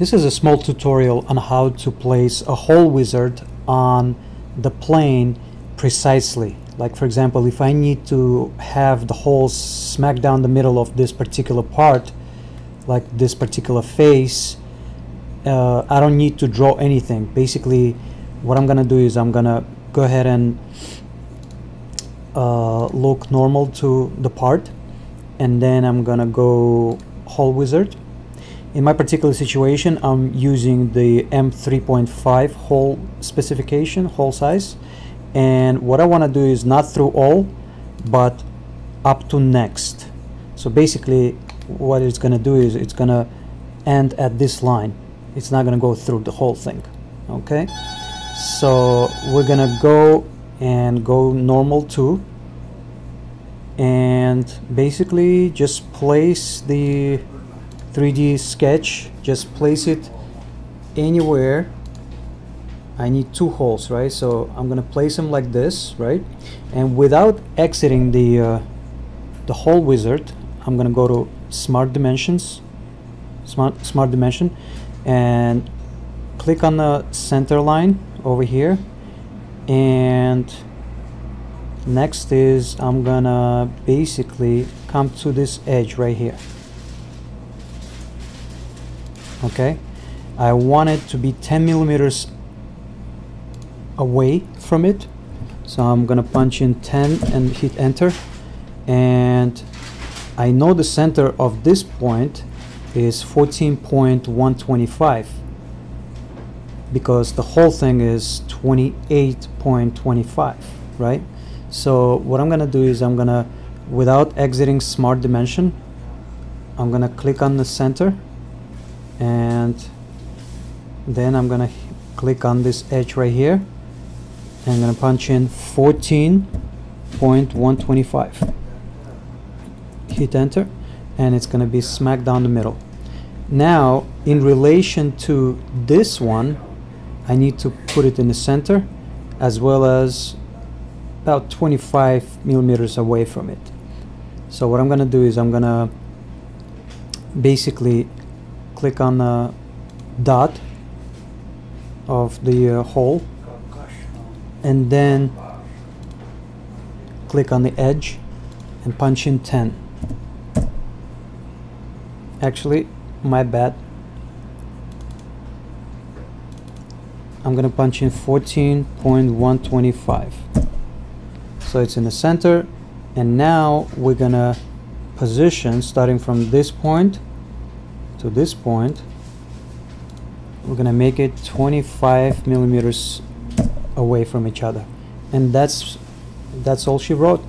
This is a small tutorial on how to place a hole wizard on the plane precisely. Like for example, if I need to have the holes smack down the middle of this particular part, like this particular face, uh, I don't need to draw anything. Basically, what I'm gonna do is I'm gonna go ahead and uh, look normal to the part and then I'm gonna go hole wizard in my particular situation, I'm using the M3.5 hole specification, hole size. And what I want to do is not through all, but up to next. So basically, what it's going to do is it's going to end at this line. It's not going to go through the whole thing. Okay? So we're going to go and go normal to and basically just place the 3D sketch just place it anywhere. I need two holes right? So I'm gonna place them like this right? And without exiting the uh, the hole wizard I'm gonna go to smart dimensions smart smart dimension and click on the center line over here. And next is I'm gonna basically come to this edge right here okay? I want it to be 10 millimeters away from it. So I'm gonna punch in 10 and hit enter. And I know the center of this point is 14.125 because the whole thing is 28.25 right? So what I'm gonna do is I'm gonna without exiting smart dimension I'm gonna click on the center and then I'm gonna click on this edge right here. And I'm gonna punch in 14.125 hit enter and it's gonna be smack down the middle. Now in relation to this one I need to put it in the center as well as about 25 millimeters away from it. So what I'm gonna do is I'm gonna basically click on the dot of the uh, hole. And then click on the edge and punch in 10 actually my bad. I'm gonna punch in 14.125 so it's in the center. And now we're gonna position starting from this point to this point we're gonna make it 25 millimeters away from each other. And that's that's all she wrote